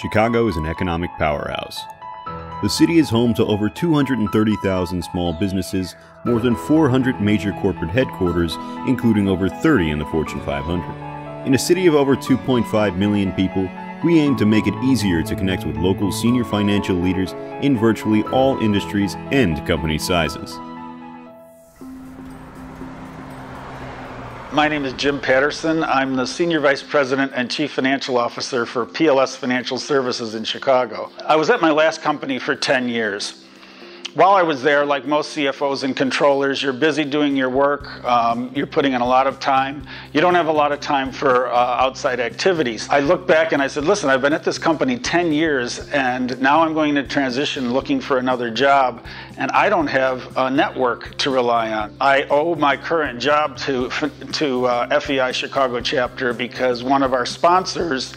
Chicago is an economic powerhouse. The city is home to over 230,000 small businesses, more than 400 major corporate headquarters, including over 30 in the Fortune 500. In a city of over 2.5 million people, we aim to make it easier to connect with local senior financial leaders in virtually all industries and company sizes. My name is Jim Patterson. I'm the Senior Vice President and Chief Financial Officer for PLS Financial Services in Chicago. I was at my last company for 10 years while I was there, like most CFOs and controllers, you're busy doing your work. Um, you're putting in a lot of time. You don't have a lot of time for uh, outside activities. I looked back and I said, listen, I've been at this company 10 years and now I'm going to transition looking for another job and I don't have a network to rely on. I owe my current job to, to uh, FEI Chicago chapter because one of our sponsors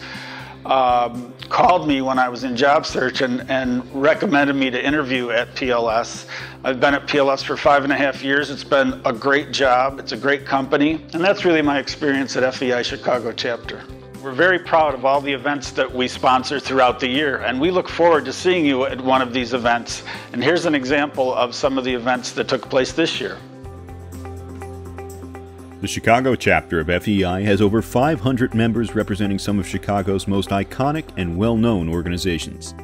um, called me when I was in job search and, and recommended me to interview at PLS. I've been at PLS for five and a half years. It's been a great job. It's a great company. And that's really my experience at FEI Chicago chapter. We're very proud of all the events that we sponsor throughout the year, and we look forward to seeing you at one of these events. And here's an example of some of the events that took place this year. The Chicago chapter of FEI has over 500 members representing some of Chicago's most iconic and well known organizations.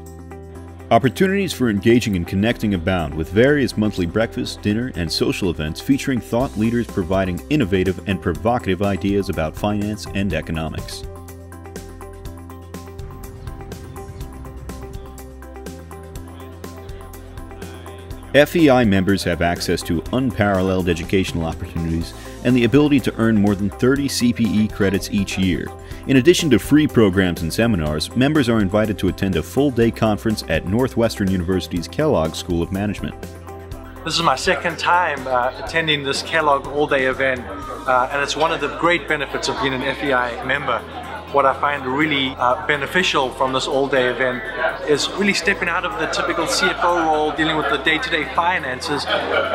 Opportunities for engaging and connecting abound with various monthly breakfast, dinner, and social events featuring thought leaders providing innovative and provocative ideas about finance and economics. FEI members have access to unparalleled educational opportunities and the ability to earn more than 30 CPE credits each year. In addition to free programs and seminars, members are invited to attend a full day conference at Northwestern University's Kellogg School of Management. This is my second time uh, attending this Kellogg all day event, uh, and it's one of the great benefits of being an FEI member what I find really uh, beneficial from this all-day event is really stepping out of the typical CFO role, dealing with the day-to-day -day finances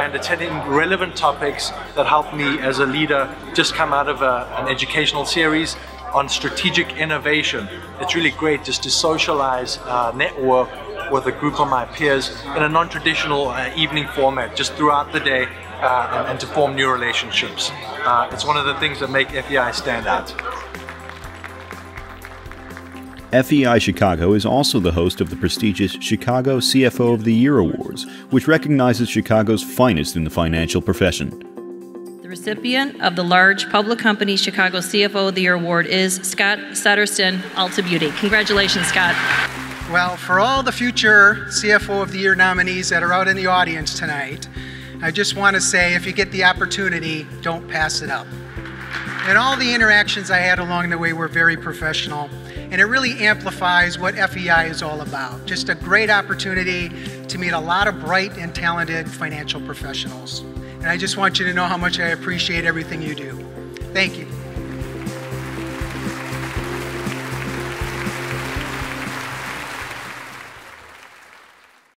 and attending relevant topics that help me as a leader just come out of a, an educational series on strategic innovation. It's really great just to socialize, uh, network with a group of my peers in a non-traditional uh, evening format just throughout the day uh, and, and, to form new relationships. Uh, it's one of the things that make FEI stand out. FEI Chicago is also the host of the prestigious Chicago CFO of the Year Awards, which recognizes Chicago's finest in the financial profession. The recipient of the large public company Chicago CFO of the Year Award is Scott Settersten, Ulta Beauty. Congratulations, Scott. Well, for all the future CFO of the Year nominees that are out in the audience tonight, I just want to say if you get the opportunity, don't pass it up. And all the interactions I had along the way were very professional and it really amplifies what FEI is all about. Just a great opportunity to meet a lot of bright and talented financial professionals. And I just want you to know how much I appreciate everything you do. Thank you.